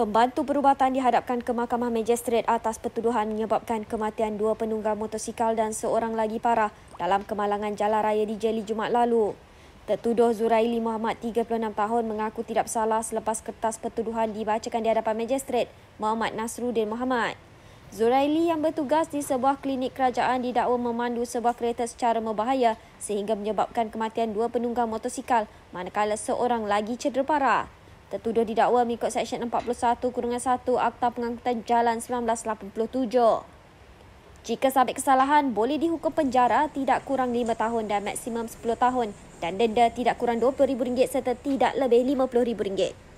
Pembantu perubatan dihadapkan ke Mahkamah Magistrate atas pertuduhan menyebabkan kematian dua penunggang motosikal dan seorang lagi parah dalam kemalangan jalan raya di Jeli Jumaat lalu. Tertuduh Zuraili Muhammad 36 tahun mengaku tidak bersalah selepas kertas pertuduhan dibacakan di hadapan magistrate Muhammad Nasruddin Muhammad. Zuraili yang bertugas di sebuah klinik kerajaan didakwa memandu sebuah kereta secara membahaya sehingga menyebabkan kematian dua penunggang motosikal manakala seorang lagi cedera parah tertuduh didakwa mengikut Seksyen 41 kurungan 1 Akta Pengangkutan Jalan 1987. Jika sabit kesalahan, boleh dihukum penjara tidak kurang 5 tahun dan maksimum 10 tahun dan denda tidak kurang RM20,000 serta tidak lebih RM50,000.